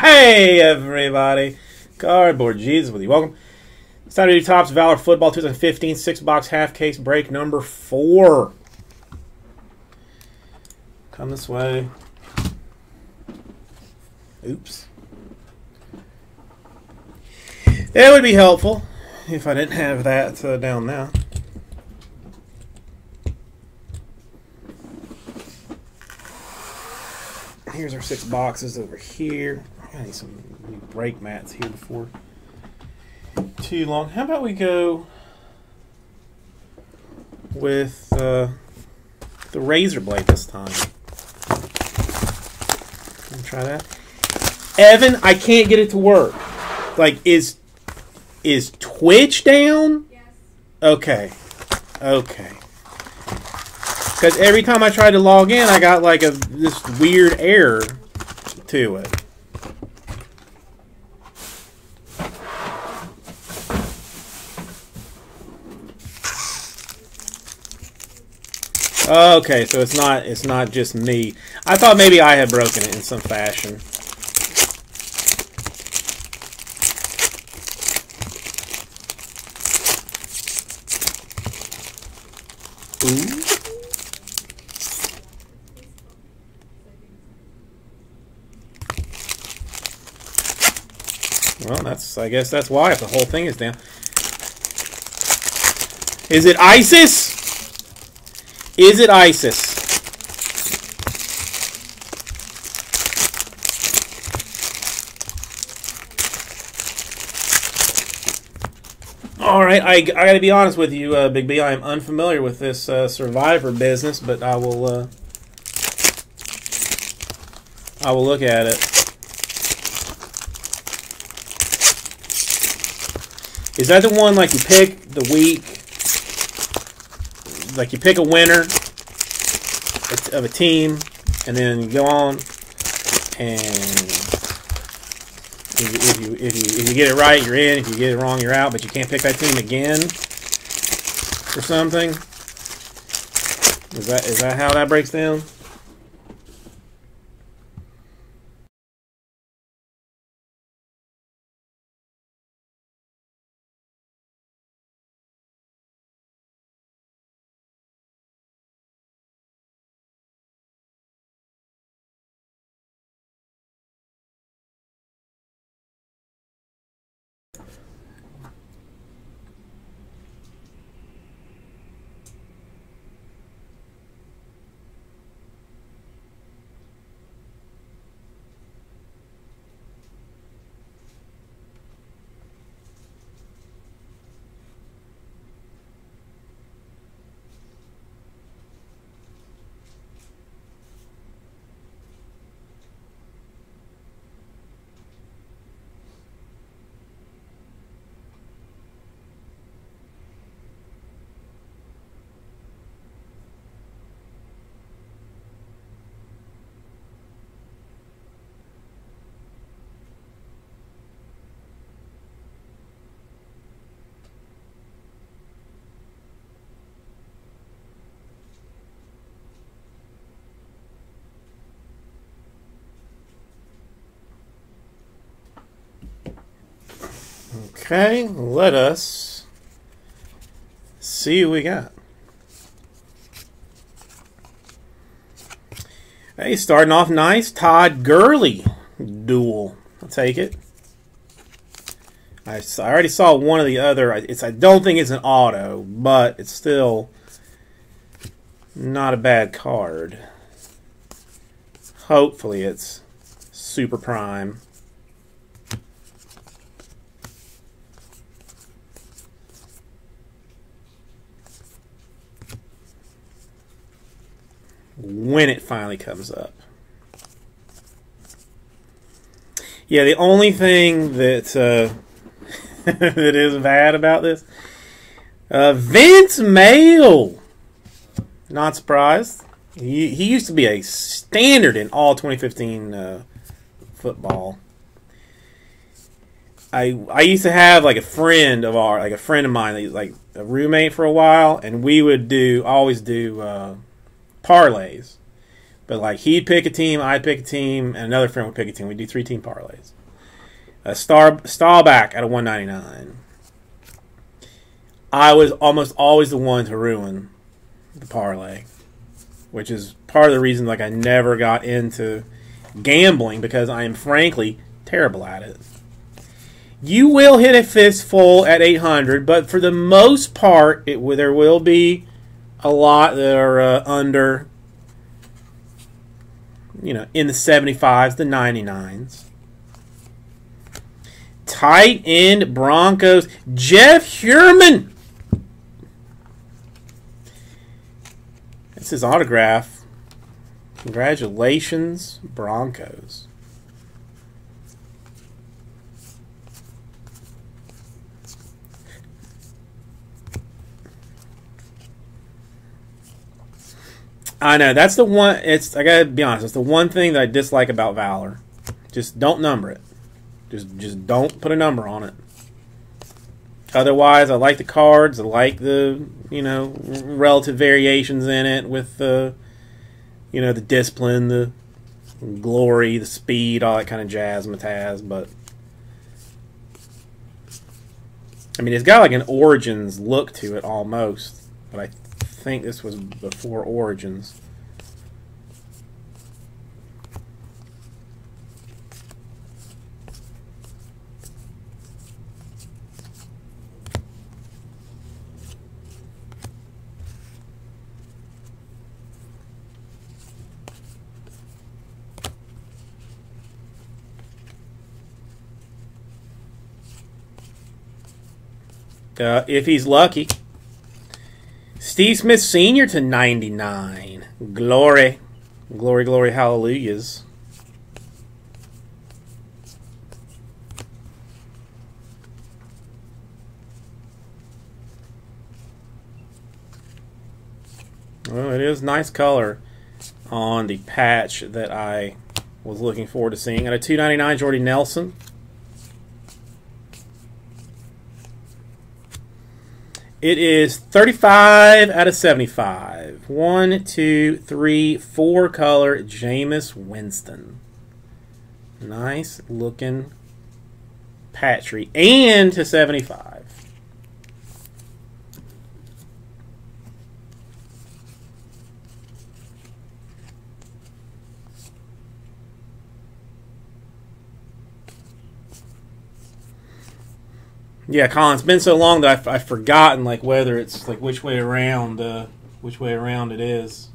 hey, everybody. Cardboard Jesus with you. Welcome. It's time to do Topps Valor Football 2015 six box half case break number four. Come this way. Oops. It would be helpful if I didn't have that uh, down now. Here's our six boxes over here. I need some new break mats here before too long. How about we go with uh, the razor blade this time? Try that. Evan, I can't get it to work. Like, is is Twitch down? Yes. Okay. Okay. Because every time I tried to log in, I got like a this weird error to it. Oh, okay, so it's not it's not just me. I thought maybe I had broken it in some fashion. Ooh. Well, that's I guess that's why if the whole thing is down. Is it ISIS? Is it ISIS? All right, I, I got to be honest with you, uh, Big B. I am unfamiliar with this uh, Survivor business, but I will uh, I will look at it. Is that the one like you pick the week, like you pick a winner of a team, and then you go on and if you, if you if you if you get it right, you're in. If you get it wrong, you're out. But you can't pick that team again or something. Is that is that how that breaks down? Okay, let us see what we got. Hey, starting off nice. Todd Gurley dual. I'll take it. I, I already saw one of the other. It's I don't think it's an auto, but it's still not a bad card. Hopefully, it's super prime. When it finally comes up. Yeah, the only thing that uh, that is bad about this, uh, Vince Mayle. Not surprised. He he used to be a standard in all 2015 uh, football. I I used to have like a friend of our like a friend of mine, like a roommate for a while, and we would do always do. Uh, parlays. But like he'd pick a team, I'd pick a team, and another friend would pick a team. We'd do three team parlays. A star Staubach at a 199. I was almost always the one to ruin the parlay, which is part of the reason like I never got into gambling because I am frankly terrible at it. You will hit a fistful at 800, but for the most part, it there will be a lot that are uh, under, you know, in the 75s, the 99s. Tight end Broncos, Jeff Heuerman. That's his autograph. Congratulations, Broncos. I know that's the one. It's I gotta be honest. It's the one thing that I dislike about Valor. Just don't number it. Just just don't put a number on it. Otherwise, I like the cards. I like the you know relative variations in it with the you know the discipline, the glory, the speed, all that kind of jazz, Mataz. But I mean, it's got like an Origins look to it almost. But I think this was before Origins. Uh, if he's lucky. Steve Smith Sr. to 99. Glory. Glory, glory, hallelujahs. Well, it is nice color on the patch that I was looking forward to seeing. At a 299 Jordy Nelson. It is 35 out of 75. One, two, three, four color Jameis Winston. Nice looking patchery. And to 75. Yeah, Colin, it's been so long that I've, I've forgotten like whether it's like which way around, uh, which way around it is.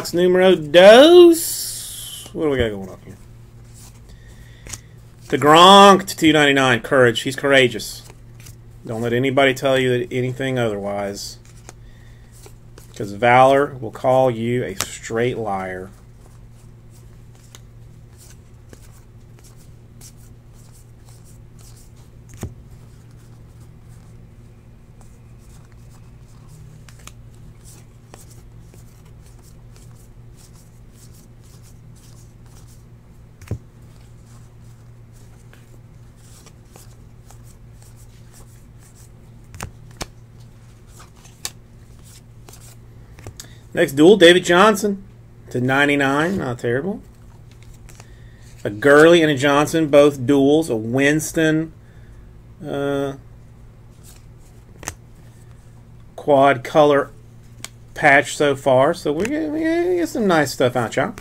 Box numero dos. What do we got going on here? The Gronk to 299. Courage. He's courageous. Don't let anybody tell you that anything otherwise. Because Valor will call you a straight liar. Next dual, David Johnson to 99. Not terrible. A Gurley and a Johnson, both duels. A Winston uh, quad color patch so far. So we're going to get some nice stuff out, y'all.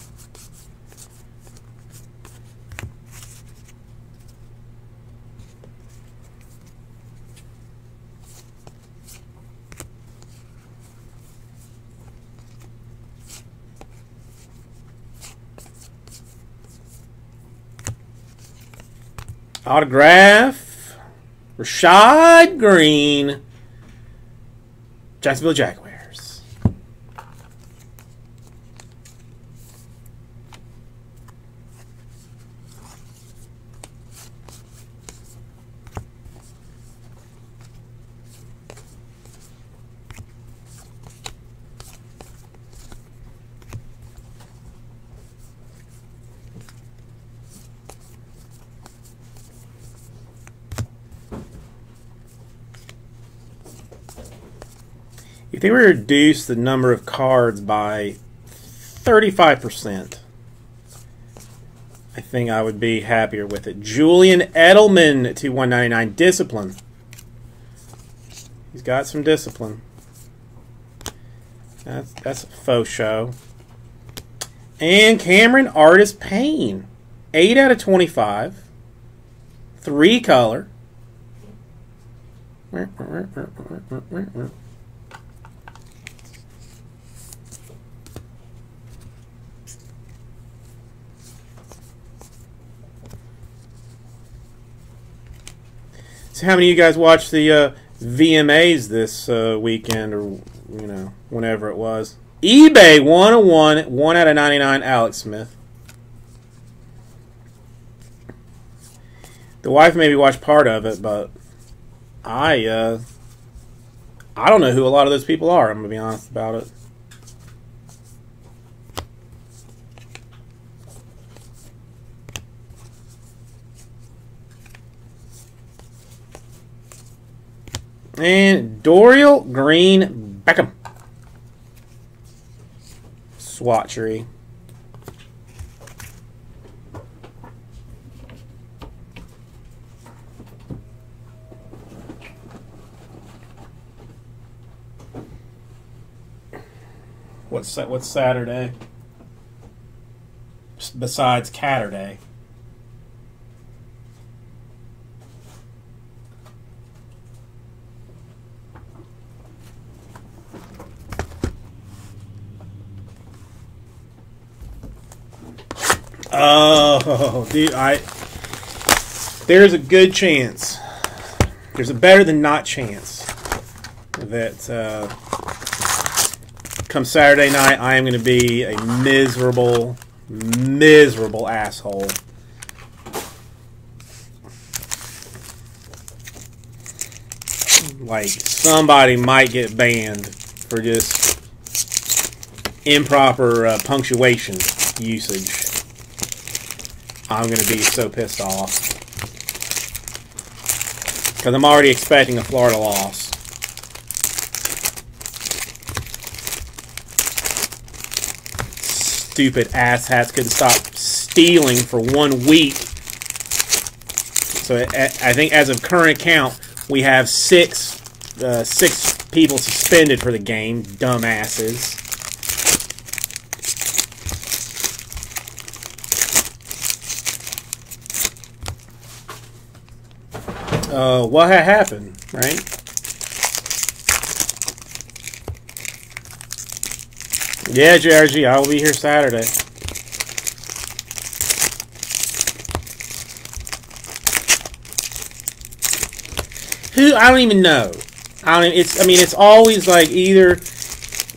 Autograph. Rashad Greene. Jacksonville Jaguars. Think we reduce the number of cards by 35%? I think I would be happier with it. Julian Edelman to 199 discipline. He's got some discipline. That's that's a faux show. And Cameron Artis Payne. 8 out of 25. 3 color. So, how many of you guys watched the uh, VMAs this uh, weekend, or you know, whenever it was? eBay one on one, one out of ninety nine. Alex Smith. The wife maybe watched part of it, but I, uh, I don't know who a lot of those people are. I'm gonna be honest about it. And Dorial Green Beckham. Swatchery. What's what's Saturday? Besides Catterday. Oh, dude, I. There's a good chance. There's a better than not chance that uh, come Saturday night, I am going to be a miserable, miserable asshole. Like, somebody might get banned for just improper uh, punctuation usage. I'm going to be so pissed off. Because I'm already expecting a Florida loss. Stupid asshats couldn't stop stealing for one week. So I think as of current count, we have six, uh, six people suspended for the game. Dumbasses. Uh, what had happened, right? Yeah, JRG, I will be here Saturday. Who I don't even know. I don't. Even, It's. I mean, it's always like either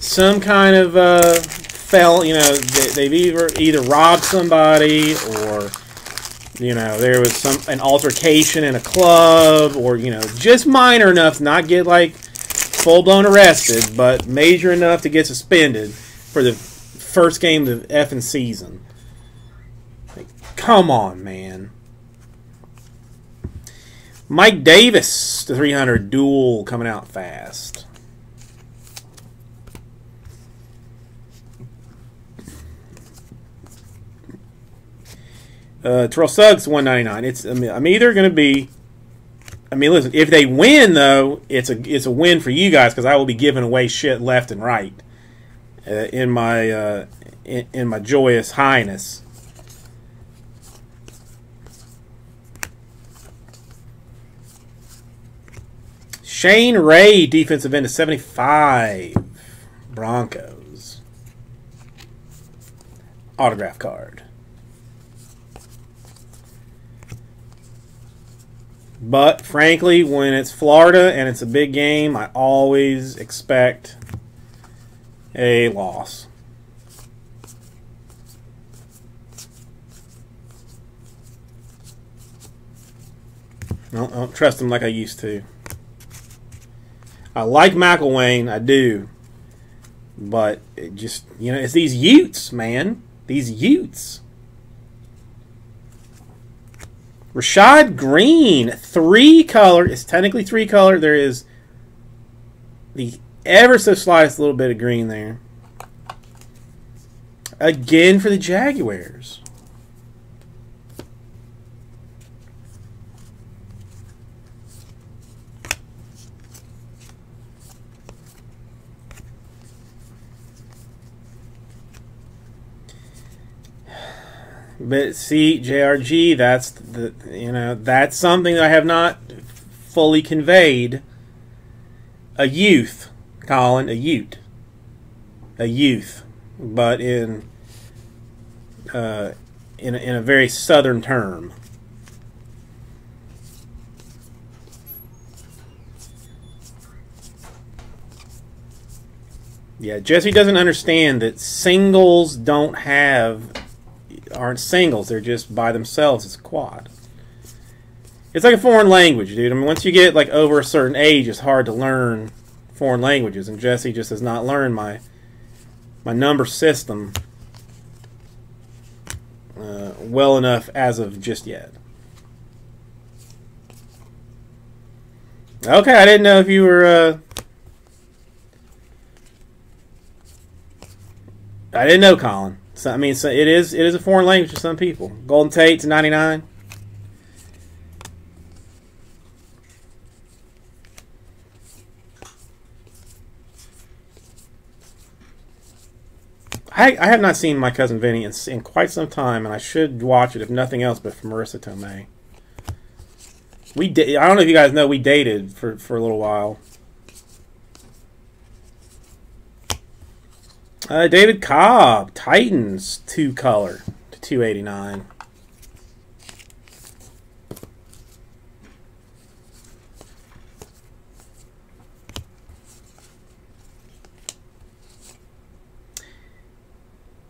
some kind of uh, fell. You know, they, have either either robbed somebody or you know, there was some an altercation in a club, or you know, just minor enough to not get like full blown arrested, but major enough to get suspended for the first game of the effing season. Like, come on, man. Mike Davis, the 300 dual coming out fast. Uh, Terrell Suggs, one ninety nine. It's I mean, I'm either going to be. I mean, listen. If they win, though, it's a it's a win for you guys because I will be giving away shit left and right uh, in my uh, in, in my joyous highness. Shane Ray, defensive end of 75. Broncos. Autograph card. But frankly, when it's Florida and it's a big game, I always expect a loss. I don't, I don't trust them like I used to. I like McElwain, I do. But it just, you know, it's these Utes, man. These Utes. Rashad Greene, three color. It's technically three color. There is the ever so slightest little bit of green there. Again for the Jaguars. But see, JRG, that's the you know that's something that I have not fully conveyed. A youth, Colin, a Ute, a youth, but in uh, in a, in a very southern term. Yeah, Jesse doesn't understand that singles don't have aren't singles; they're just by themselves. It's quad. It's like a foreign language, dude. I mean, once you get like over a certain age, it's hard to learn foreign languages, and Jesse just has not learned my my number system uh, well enough as of just yet. Okay, I didn't know if you were. Uh, I didn't know, Colin. So, I mean, so it is it is a foreign language to some people. Golden Tate to ninety nine. I, I have not seen my cousin Vinny in, in quite some time, and I should watch it if nothing else, but for Marisa Tomei. We I don't know if you guys know we dated for, for a little while. Uh, David Cobb, Titans, two color to 289.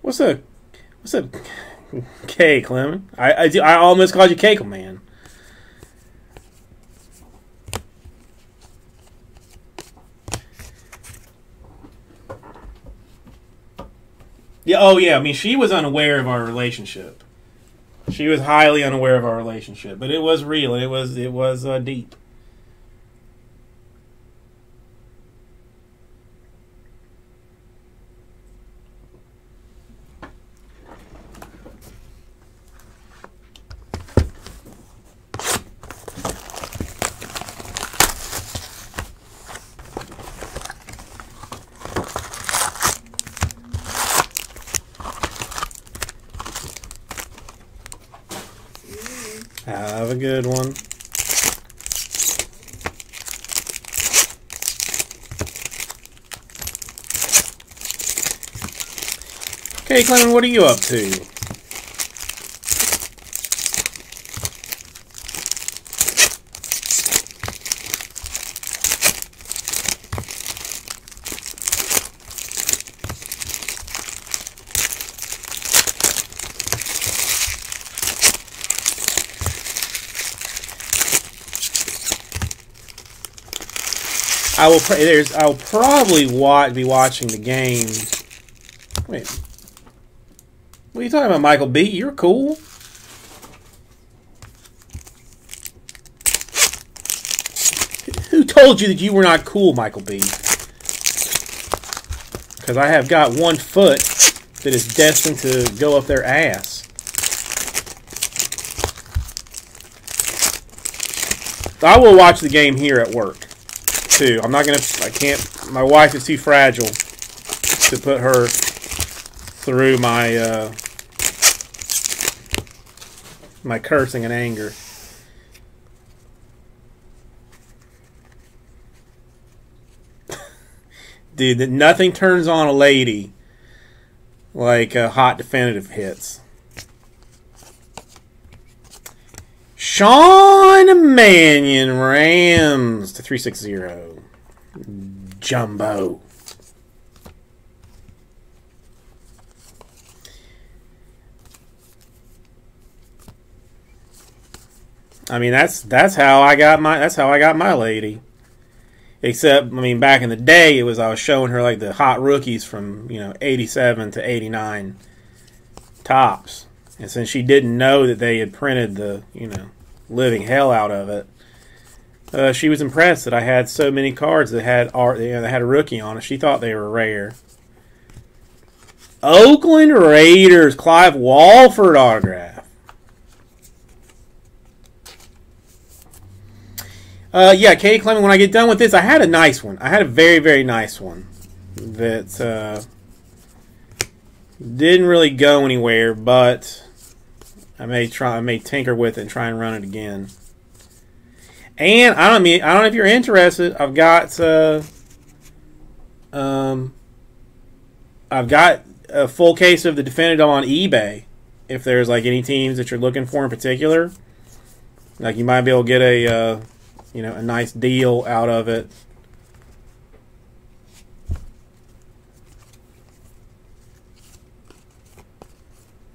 What's up? What's up, K Clement? I I, I almost called you Cake Man. Yeah. Oh, yeah. I mean, she was unaware of our relationship. She was highly unaware of our relationship, but it was real. It was it was uh, deep. Have a good one. Okay, Clement, what are you up to? I will. There's. I'll probably watch, be watching the game. Wait. What are you talking about, Michael B? You're cool. Who told you that you were not cool, Michael B? Because I have got one foot that is destined to go up their ass. I will watch the game here at work too. I'm not gonna. I can't. My wife is too fragile to put her through my uh, my cursing and anger. Dude, nothing turns on a lady like uh, hot definitive hits. Sean Mannion Rams to 360. Jumbo. I mean that's that's how I got my that's how I got my lady. Except, I mean, back in the day, it was I was showing her like the hot rookies from you know '87 to '89 Topps. and since she didn't know that they had printed the you know living hell out of it, uh, she was impressed that I had so many cards that had art, you know, that had a rookie on it. She thought they were rare. Oakland Raiders, Clive Walford autograph. Uh, yeah, Katie Clement, when I get done with this, I had a nice one. I had a very, very nice one that uh, didn't really go anywhere, but I may try, I may tinker with it and try and run it again. And I don't mean, I don't know if you're interested. I've got, uh, um, I've got a full case of the Definitive on eBay. If there's like any teams that you're looking for in particular, like you might be able to get a. Uh, you know, a nice deal out of it.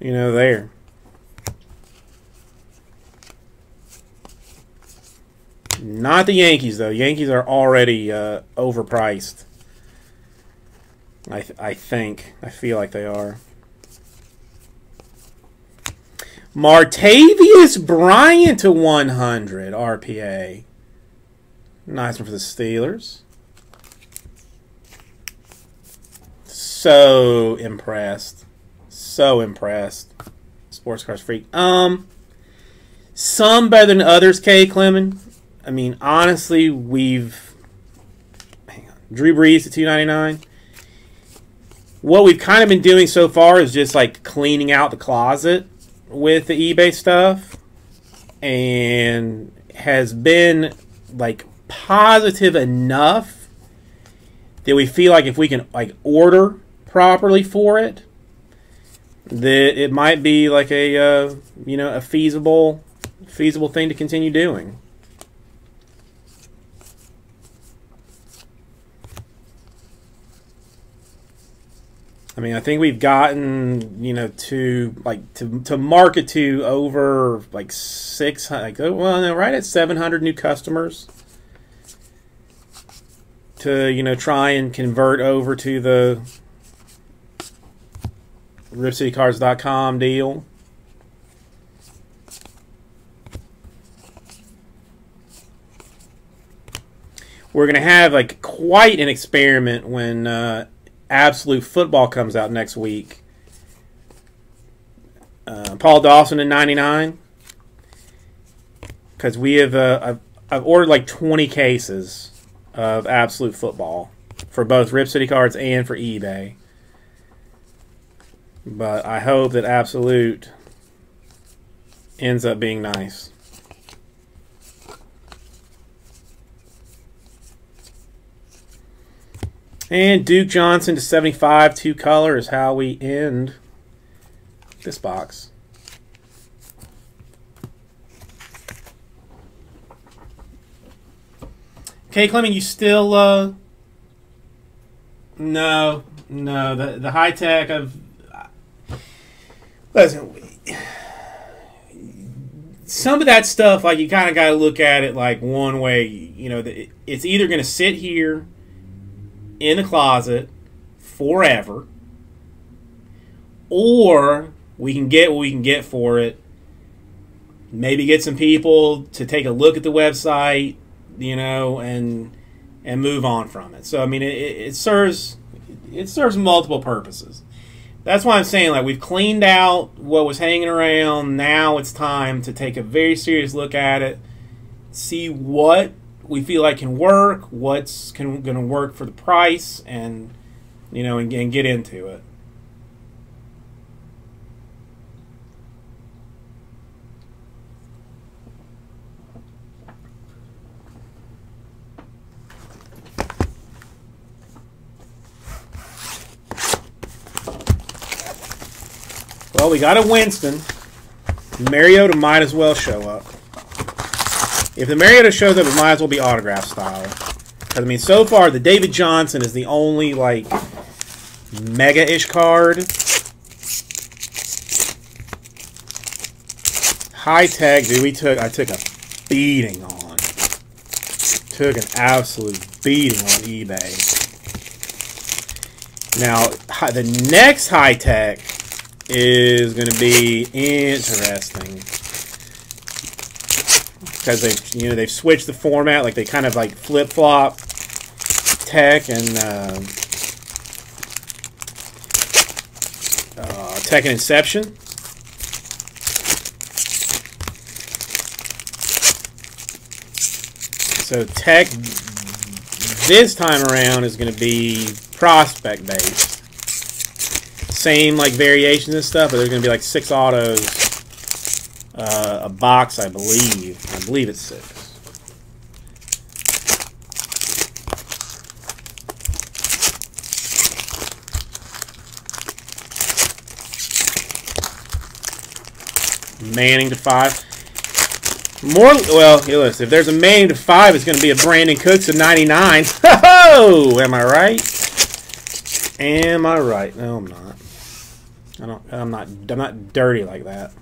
You know, there. Not the Yankees, though. Yankees are already uh, overpriced. I, th I think. I feel like they are. Martavius Bryant to 100 RPA. Nice one for the Steelers. So impressed. So impressed. Sports Cars Freak. Um, some better than others, K. Clemon. I mean, honestly, we've. Hang on. Drew Brees to 299 What we've kind of been doing so far is just like cleaning out the closet with the eBay stuff. And has been like positive enough that we feel like if we can like order properly for it, that it might be like a uh, you know a feasible feasible thing to continue doing. I mean, I think we've gotten you know to like to to market to over like six like well no, right at seven hundred new customers to you know try and convert over to the ripcitycards.com deal. We're going to have like quite an experiment when uh, Absolute Football comes out next week. Uh, Paul Dawson in 99. Because we have, uh, I've, I've ordered like 20 cases of Absolute Football for both Rip City Cards and for eBay. But I hope that Absolute ends up being nice. And Duke Johnson to 75, two color is how we end this box. Okay, Clement, you still uh no, no, the the high tech of listen some of that stuff like you kind of got to look at it like one way, you know, it's either going to sit here in the closet forever or we can get what we can get for it. Maybe get some people to take a look at the website, you know, and and move on from it. So I mean, it, it serves it serves multiple purposes. That's why I'm saying like we've cleaned out what was hanging around. Now it's time to take a very serious look at it see what we feel like can work, what's can going to work for the price, and you know, and, and get into it. Well, we got a Winston. Mariota might as well show up. If the Mariota shows up, it might as well be autograph style. Because, I mean, so far, the David Johnson is the only, like, mega-ish card. High tech, dude, we took, I took a beating on. Took an absolute beating on eBay. Now, the next high tech is going to be interesting because they you know they've switched the format like they kind of like flip flop tech and uh, uh, tech and inception. So tech this time around is going to be prospect based same like variations and stuff, but there's going to be like six autos uh, a box, I believe. I believe it's six. Manning to five. More, well, listen, if there's a Manning to five, it's going to be a Brandin Cooks of 99. Oh, am I right? Am I right? No, I'm not. I don't. I'm not. I'm not dirty like that.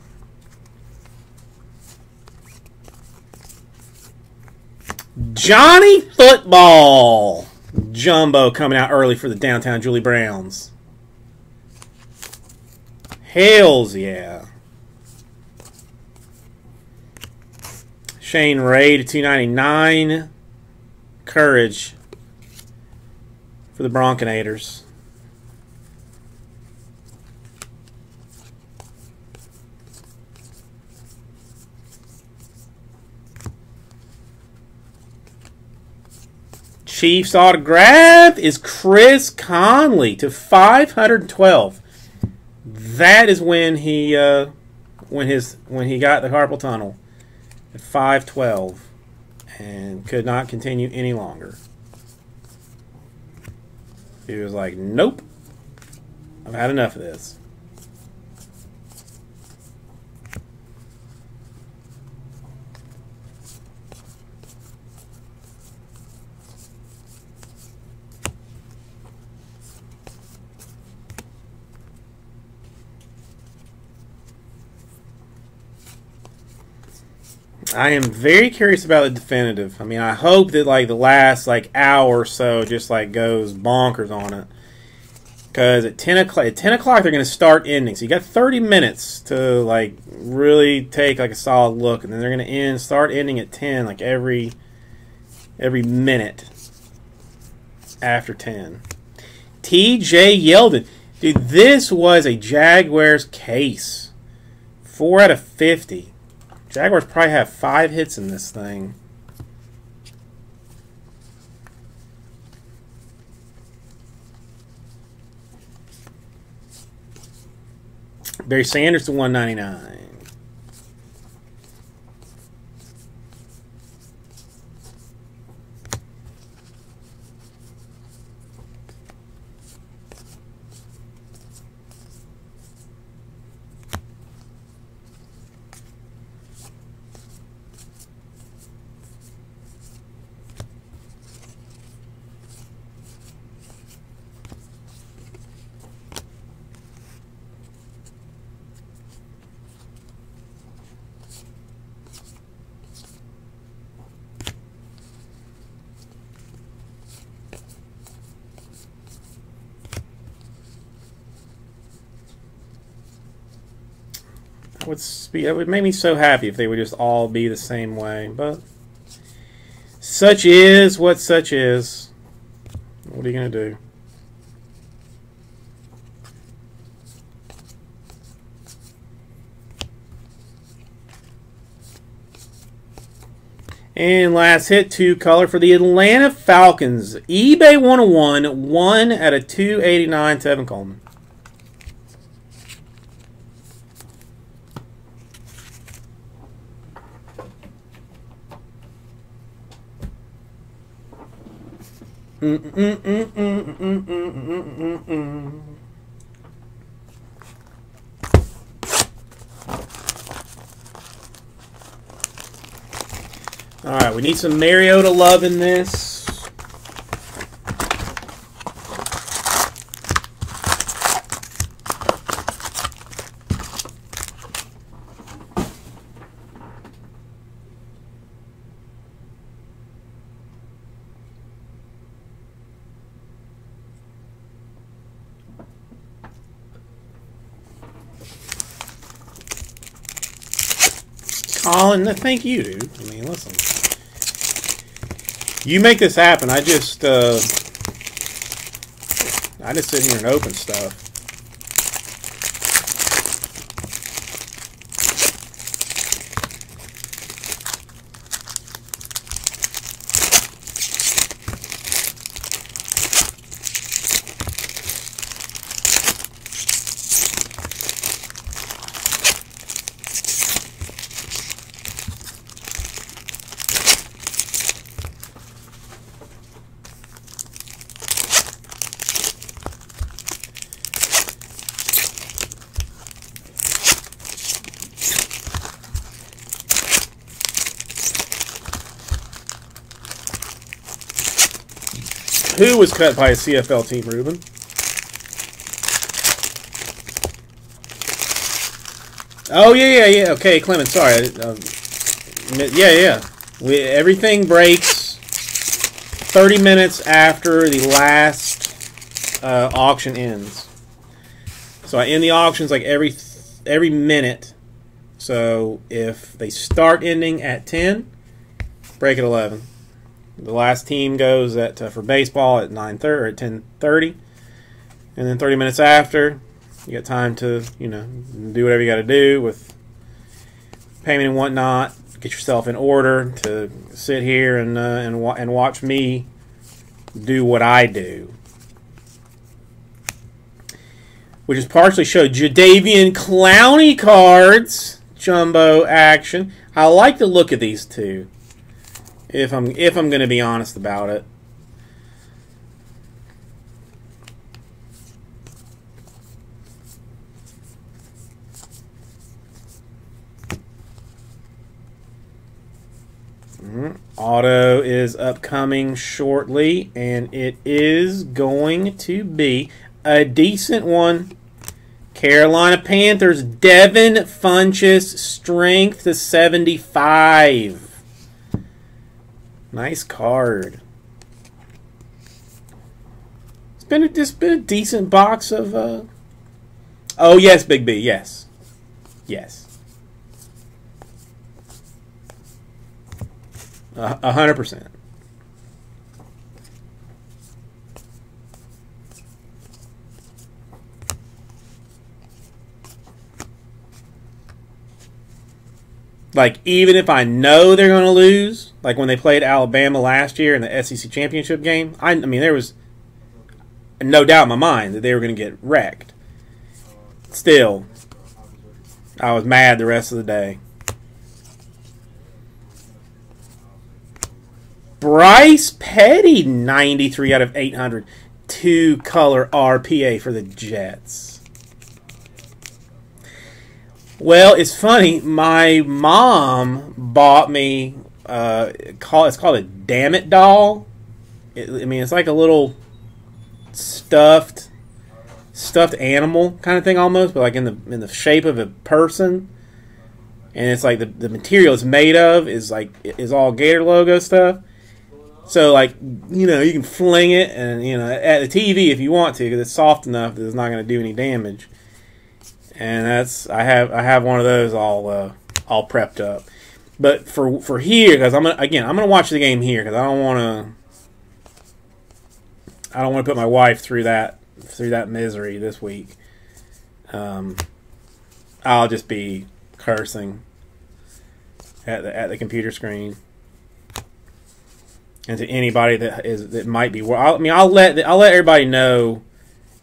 Johnny Football Jumbo coming out early for the downtown Julie Browns. Hells yeah. Shane Ray to 299. Courage for the Bronconators. Chiefs autograph is Chris Conley to 512. That is when he uh, when his when he got the carpal tunnel at 512 and could not continue any longer. He was like, "Nope. I've had enough of this." I am very curious about the definitive. I mean, I hope that like the last like hour or so just like goes bonkers on it. Because at ten o'clock, at ten o'clock they're going to start ending. So you got thirty minutes to like really take like a solid look, and then they're going to end start ending at ten, like every every minute after ten. T.J. Yeldon, dude, this was a Jaguars case. Four out of fifty. Jaguars probably have five hits in this thing. Barry Sanders to 199. Would be, it would make me so happy if they would just all be the same way. But such is what such is. What are you going to do? And last hit, two color for the Atlanta Falcons. eBay 101, 1 out of 289, Tevin Coleman. All right, we need some Mariota love in this. Colin, thank you, dude. I mean, listen. You make this happen. I just, uh, I just sit here and open stuff. Who was cut by a CFL team, Ruben? Oh yeah, yeah, yeah. Okay, Clement. Sorry. Um, yeah, yeah. We, everything breaks 30 minutes after the last uh, auction ends. So I end the auctions like every every minute. So if they start ending at 10, break at 11. The last team goes at uh, for baseball at 9:30 or at 10:30, and then 30 minutes after, you got time to you know do whatever you got to do with payment and whatnot. Get yourself in order to sit here and uh, and wa- and watch me do what I do. Which is partially show Jadeveon Clowney cards, jumbo action. I like the look of these two if I'm if I'm going to be honest about it. Mm-hmm. Auto is upcoming shortly, and it is going to be a decent one. Carolina Panthers, Devin Funchess, strength to 75. Nice card. It's been a, it's been a decent box of. Uh... Oh yes, Big B. Yes, yes. A hundred percent. Like even if I know they're going to lose, like when they played Alabama last year in the SEC championship game, I, I mean there was no doubt in my mind that they were going to get wrecked. Still, I was mad the rest of the day. Bryce Petty, 93 out of 800. Two color RPA for the Jets. Well, it's funny. My mom bought me. Uh, call it's called a damn it doll. It, I mean, it's like a little stuffed, stuffed animal kind of thing almost, but like in the in the shape of a person. And it's like the the material it's made of is like is all Gator logo stuff. So like you know you can fling it and you know at the TV if you want to because it's soft enough that it's not going to do any damage and that's I have I have one of those all uh, all prepped up. But for for here, because I'm gonna again I'm gonna watch the game here because I don't want to I don't want to put my wife through that through that misery this week. Um, I'll just be cursing at the at the computer screen. and to anybody that is that might be. I mean, I'll let I'll let everybody know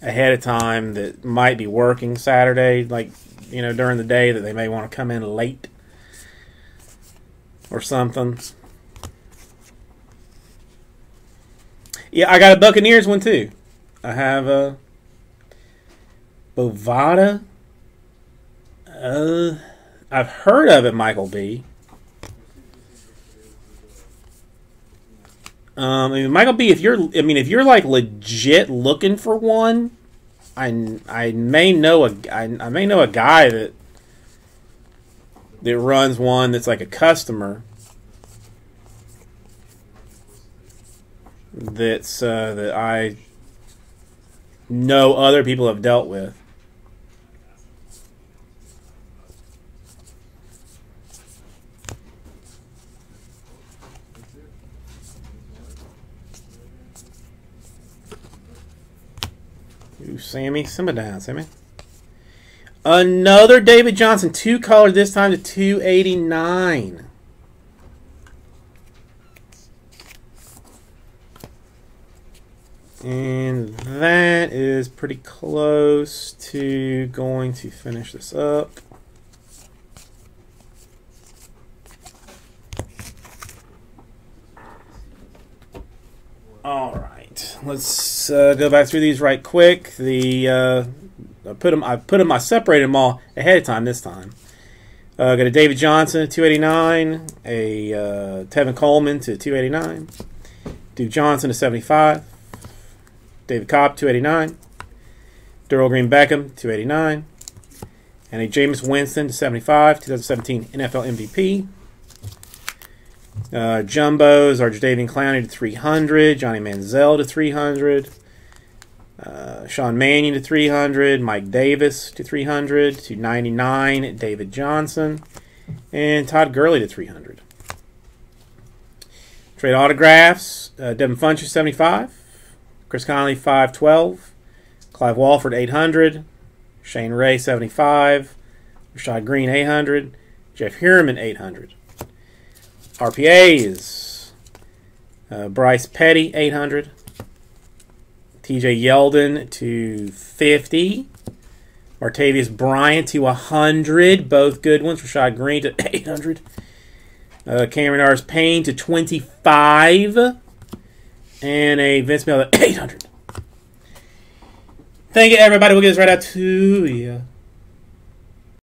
ahead of time that might be working Saturday, like you know during the day that they may want to come in late or something. Yeah, I got a Buccaneers one too. I have a Bovada. Uh, I've heard of it, Michael B. Um, I mean, Michael B. If you're, I mean, if you're like legit looking for one, I, I may know a, I, I may know a guy that that runs one that's like a customer. That's uh, that I know other people have dealt with. Sammy, simmer down, Sammy. Another David Johnson, two color this time to 289. And that is pretty close to going to finish this up. All right, let's uh, go back through these right quick. The uh, I put them. I put them. I separated them all ahead of time this time. Uh, got a David Johnson 289, a uh, Tevin Coleman to 289, Duke Johnson to 75, David Cobb 289, Dorial Green Beckham 289, and a Jameis Winston to 75, 2017 NFL MVP. Uh, Jumbos are Jadeveon Clowney to 300, Johnny Manziel to 300, uh, Sean Mannion to 300, Mike Davis to 300, to 99, David Johnson, and Todd Gurley to 300. Trade autographs, uh, Devin Funchess 75, Chris Conley 512, Clive Walford 800, Shane Ray 75, Rashad Greene 800, Jeff Heuerman 800. RPA is uh, Bryce Petty, 800. TJ Yeldon to 50. Martavis Bryant to 100. Both good ones. Rashad Greene to 800. Uh, Cameron Artis-Payne to 25. And a Vince Mayle to 800. Thank you, everybody. We'll get this right out to you.